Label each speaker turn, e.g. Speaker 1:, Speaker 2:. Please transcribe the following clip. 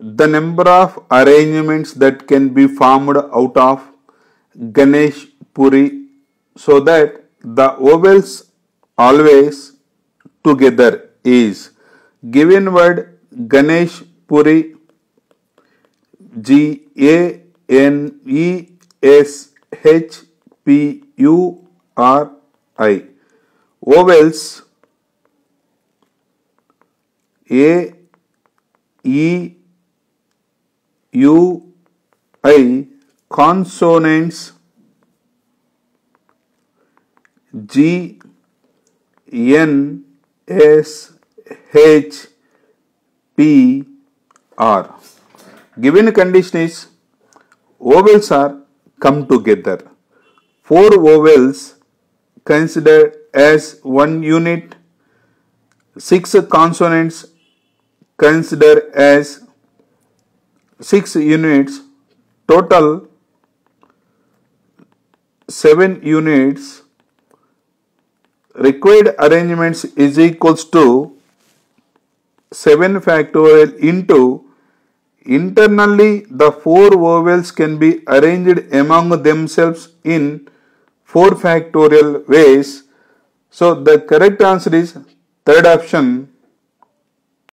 Speaker 1: the number of arrangements that can be formed out of Ganesh Puri so that the vowels always together is given word Ganesh Puri G A N E S H P U R I. Vowels A E U I consonants G N S H P R. Given condition is vowels are come together. Four vowels considered as one unit. Six consonants considered as six units. Total seven units. Required arrangements is equals to 7 factorial into internally the four vowels can be arranged among themselves in 4 factorial ways. So the correct answer is third option